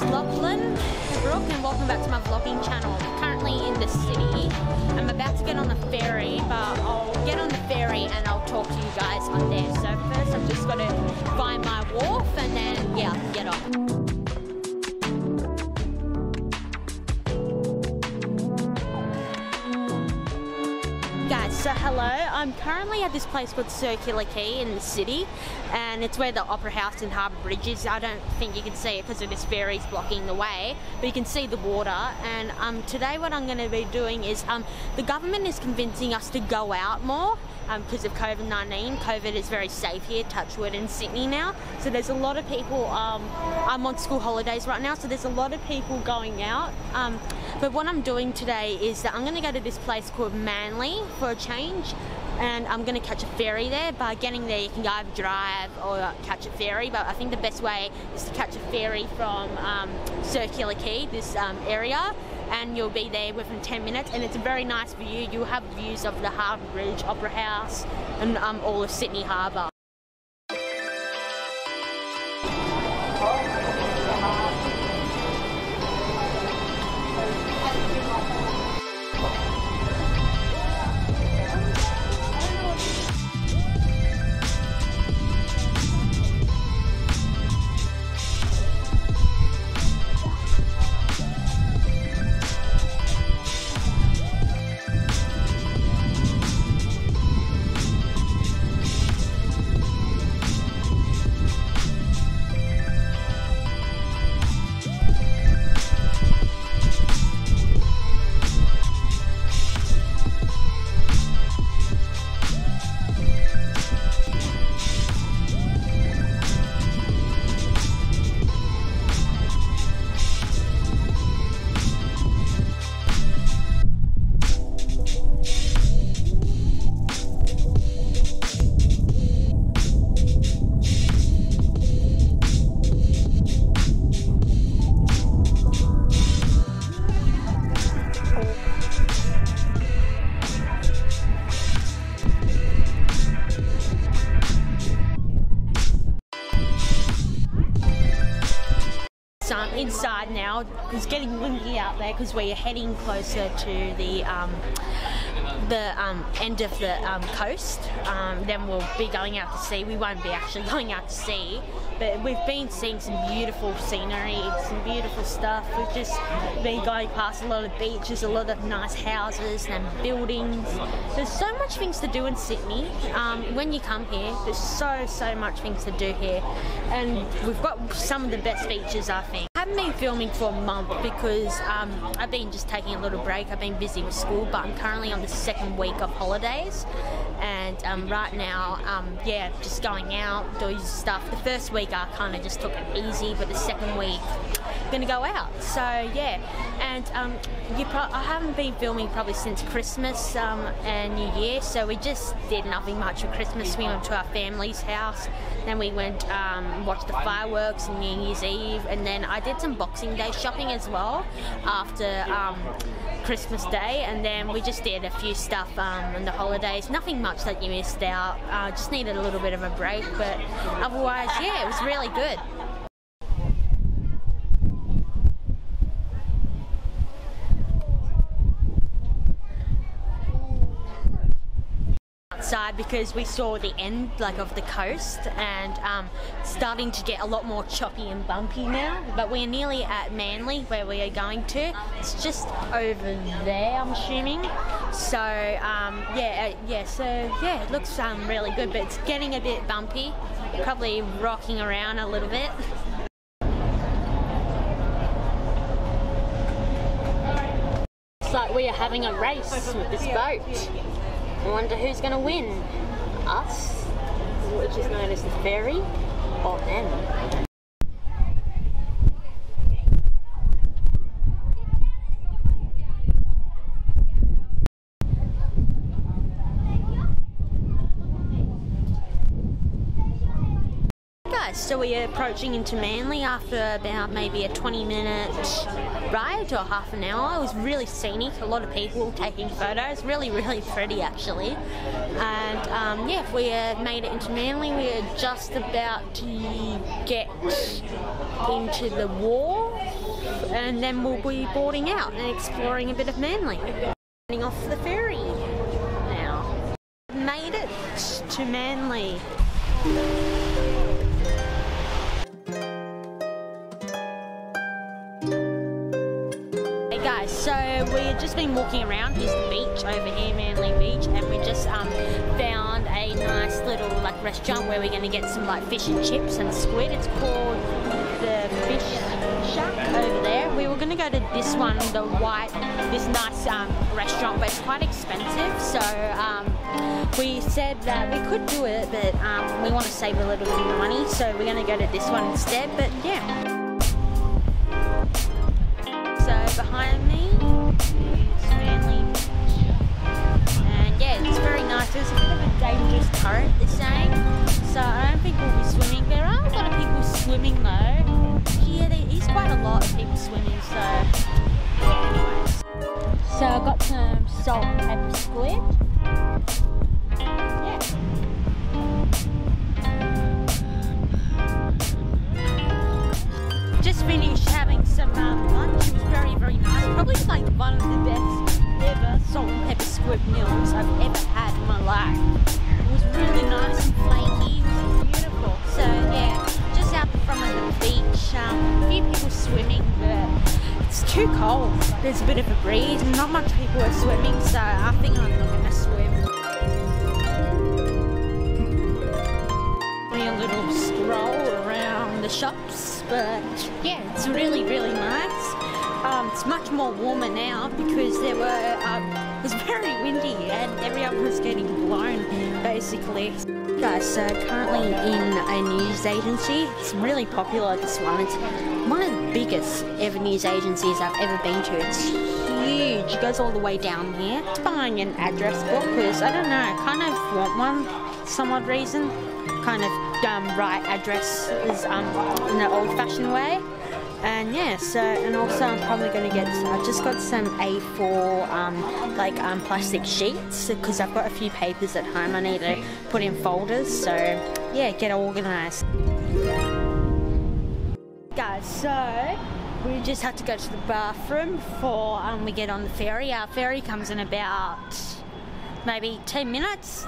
it's Lachlan Brook and welcome back to my vlogging channel. I'm currently in the city. I'm about to get on the ferry, but I'll get on the ferry and I'll talk to you guys on there. So first I'm just gonna find my wharf and then yeah, get off. So hello. I'm currently at this place called Circular Quay in the city, and it's where the Opera House and Harbour Bridge is. I don't think you can see it because of this ferry's blocking the way, but you can see the water. And um, today, what I'm going to be doing is um, the government is convincing us to go out more because um, of COVID-19. COVID is very safe here, Touchwood in Sydney now. So there's a lot of people, um, I'm on school holidays right now, so there's a lot of people going out. Um, but what I'm doing today is that I'm gonna go to this place called Manly for a change and I'm going to catch a ferry there. By getting there, you can either drive or catch a ferry, but I think the best way is to catch a ferry from um, Circular Quay, this um, area, and you'll be there within 10 minutes. And it's a very nice view. You'll have views of the Harbour Bridge, Opera House, and um, all of Sydney Harbour. It's getting windy out there because we're heading closer to the um, the um, end of the um, coast. Um, then we'll be going out to sea. We won't be actually going out to sea, but we've been seeing some beautiful scenery, some beautiful stuff. We've just been going past a lot of beaches, a lot of nice houses and buildings. There's so much things to do in Sydney. Um, when you come here, there's so so much things to do here, and we've got some of the best beaches I think. Haven't been filming for a month because um, I've been just taking a little break. I've been busy with school, but I'm currently on the second week of holidays. And um, right now, um, yeah, just going out, doing stuff. The first week I kind of just took it easy, but the second week, gonna go out. So yeah, and um, you pro- I haven't been filming probably since Christmas um, and New Year, so we just did nothing much for Christmas. We went to our family's house, then we went um, watched the fireworks on New Year's Eve, and then I did some Boxing Day shopping as well after um, Christmas Day, and then we just did a few stuff um, on the holidays. Nothing much that you missed out. Uh, just needed a little bit of a break, but otherwise, yeah, it was really good. Outside because we saw the end like of the coast and um, starting to get a lot more choppy and bumpy now. But we're nearly at Manly where we are going to. It's just over there I'm assuming. So um, yeah uh, yeah so yeah it looks um, really good but it's getting a bit bumpy. Probably rocking around a little bit. It's like we are having a race with this boat. I wonder who's going to win. Us, which is known as the ferry, or them. Guys, so we're approaching into Manly after about maybe a 20 minute ride or half an hour. It was really scenic, a lot of people taking photos, really, really pretty actually. And um, yeah, we made it into Manly. We are just about to get into the wharf and then we'll be boarding out and exploring a bit of Manly. Getting off the ferry now. Made it to Manly. We've just been walking around. Here's the beach over here, Manly Beach, and we just um, found a nice little like restaurant where we're going to get some like fish and chips and squid. It's called the Fish Shack over there. We were going to go to this one, the white, this nice um, restaurant, but it's quite expensive. So um, we said that we could do it, but um, we want to save a little bit of money, so we're going to go to this one instead. But yeah. So behind me Manly And yeah, it's very nice. There's a bit of a dangerous current, they're. There's a bit of a breeze, not much people are swimming. So I think I'm not gonna swim. Doing a little stroll around the shops, but yeah, it's really, really nice. Um, it's much more warmer now because there were um, it was very windy and everyone basically. Guys, so currently in a news agency. It's really popular. This one. It's one of the biggest ever news agencies I've ever been to. It's huge. It goes all the way down here. It's buying an address book because I don't know. I kind of want one, some odd reason. Kind of um, write addresses um, in an old-fashioned way. And yeah, so and also I'm probably going to get. I just got some A4 um, like um, plastic sheets because I've got a few papers at home I need to put in folders. So yeah, get organised. Guys, so we just had to go to the bathroom before um, we get on the ferry. Our ferry comes in about maybe 10 minutes.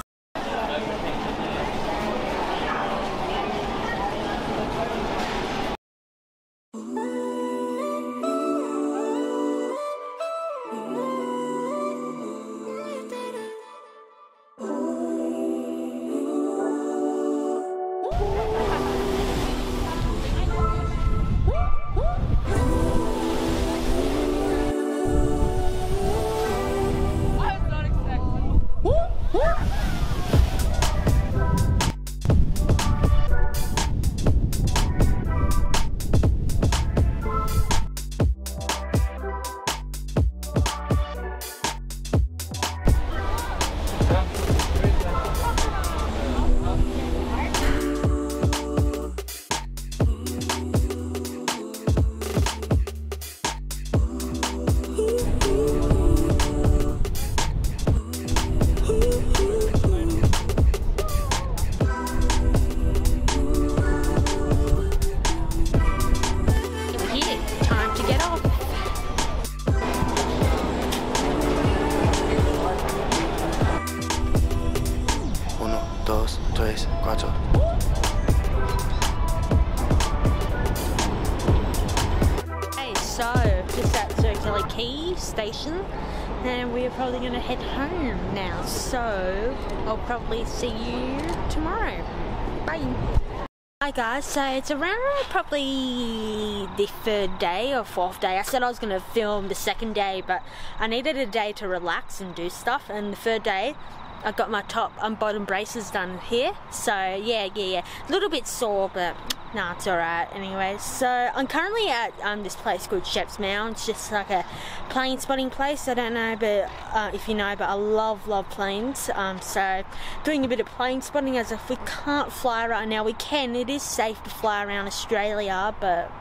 We're probably going to head home now. So I'll probably see you tomorrow. Bye. Hi guys, so it's around probably the third day or fourth day. I said I was going to film the second day, but I needed a day to relax and do stuff. And the third day, I got my top and bottom braces done here. So yeah, yeah, yeah. A little bit sore, but nah, it's alright anyway. So I'm currently at um, this place called Sheps Mound. It's just like a plane spotting place. I don't know, but uh, if you know, but I love, love planes. Um, so doing a bit of plane spotting as if we can't fly right now. We can. It is safe to fly around Australia, but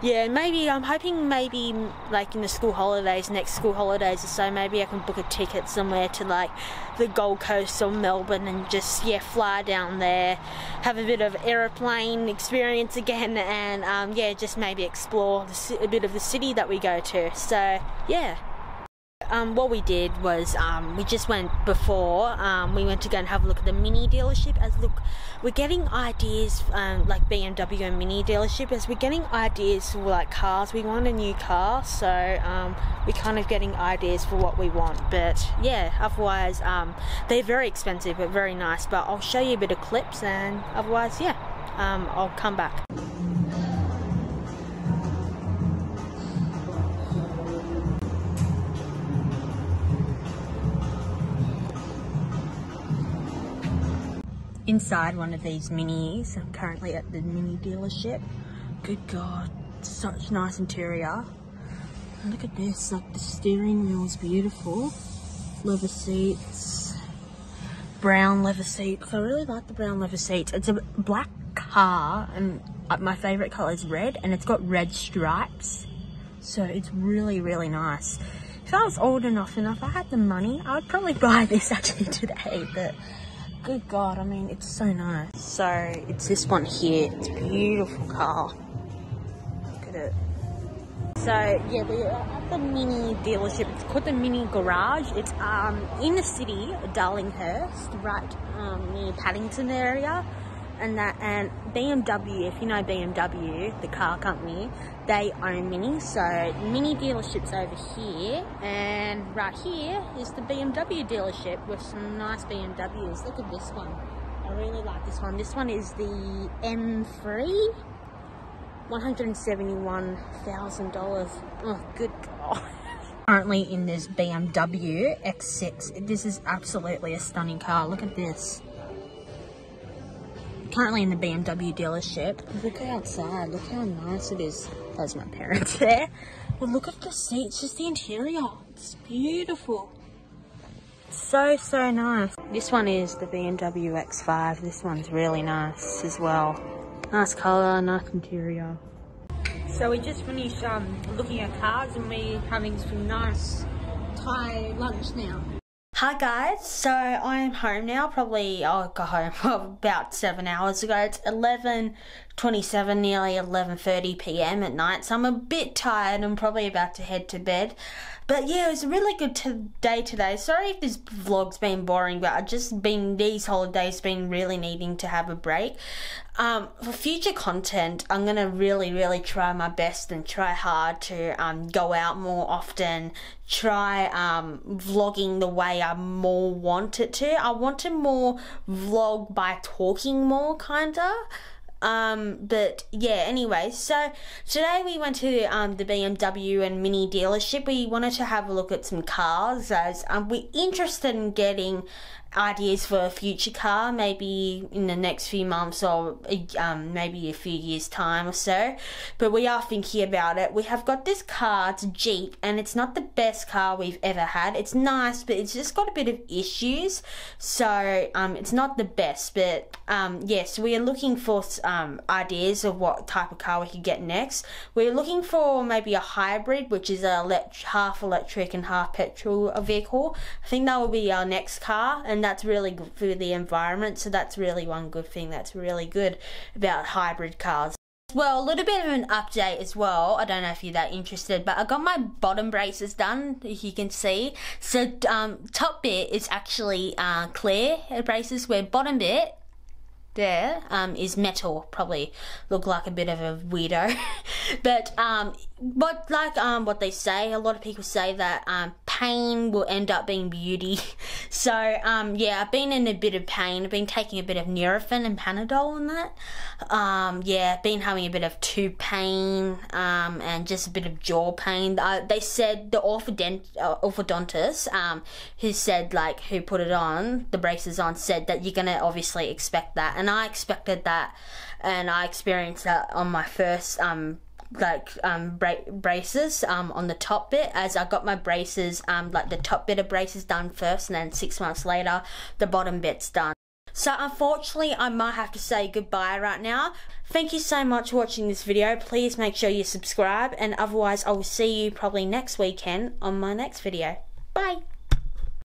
yeah, maybe I'm hoping maybe like in the school holidays, next school holidays or so, maybe I can book a ticket somewhere to like the Gold Coast or Melbourne and just yeah fly down there, have a bit of aeroplane experience again, and um, yeah, just maybe explore a bit of the city that we go to. So yeah. Um, what we did was um, we just went before um, we went to go and have a look at the mini dealership as look we're getting ideas um, like BMW and mini dealership as we're getting ideas for like cars we want a new car so um, we're kind of getting ideas for what we want but yeah otherwise um, they're very expensive but very nice but I'll show you a bit of clips and otherwise yeah I'll come back inside one of these minis. I'm currently at the mini dealership. Good God, such nice interior. look at this, like the steering wheel is beautiful. Leather seats, brown leather seats. I really like the brown leather seats. It's a black car and uh, my favorite color is red and it's got red stripes. So it's really, really nice. If I was old enough and if I had the money, I would probably buy this actually today, but good God, I mean, it's so nice. So it's this one here. It's a beautiful car. Look at it. So yeah, we're at the mini dealership. It's called the Mini Garage. It's um in the city, Darlinghurst, right um, near Paddington area and that and BMW, if you know BMW, the car company, they own Mini. So Mini dealerships over here, and right here is the BMW dealership with some nice BMWs. Look at this one. I really like this one. This one is the M3. $171,000. Oh, good God. Currently in this BMW X6. This is absolutely a stunning car. Look at this currently in the BMW dealership. Look outside, look how nice it is. There's my parents there. But look at the seats, just the interior. It's beautiful. So, so nice. This one is the BMW X5. This one's really nice as well. Nice colour, nice interior. So we just finished um, looking at cars and we're having some nice Thai lunch now. Hi guys, so I am home now. Probably oh, I got home about seven hours ago. It's eleven twenty-seven, nearly eleven thirty p.m. at night. So I'm a bit tired. I'm probably about to head to bed. But yeah, it was a really good day today. Sorry if this vlog's been boring, but I've just been, these holidays been really needing to have a break. Um, for future content, I'm to really, really try my best and try hard to um, go out more often, try um, vlogging the way I more want it to. I want to more vlog by talking more, kinda. Um, but yeah, anyway, so today we went to um, the BMW and Mini dealership. We wanted to have a look at some cars as um, we're interested in getting ideas for a future car, maybe in the next few months or um, maybe a few years' time or so. But we are thinking about it. We have got this car, it's a Jeep, and it's not the best car we've ever had. It's nice, but it's just got a bit of issues. So um, it's not the best, but um, yes, we are looking for um, ideas of what type of car we could get next. We're looking for maybe a hybrid, which is a half electric and half petrol vehicle. I think that will be our next car. And and that's really good for the environment. So that's really one good thing that's really good about hybrid cars. Well, a little bit of an update as well. I don't know if you're that interested, but I got my bottom braces done, as you can see. So, um, top bit is actually uh, clear braces, where bottom bit there um, is metal. Probably look like a bit of a weirdo, but um, but like um what they say, a lot of people say that um pain will end up being beauty. so um yeah, I've been in a bit of pain. I've been taking a bit of Nurofen and Panadol and that. Um yeah, been having a bit of tooth pain um and just a bit of jaw pain. Uh, they said the orthodont uh, orthodontist um who said like who put it on the braces on said that you're gonna obviously expect that, and I expected that, and I experienced that on my first um like um bra- braces um on the top bit as I got my braces um like the top bit of braces done first and then six months later the bottom bit's done. So unfortunately I might have to say goodbye right now. Thank you so much for watching this video. Please make sure you subscribe and otherwise I will see you probably next weekend on my next video. Bye!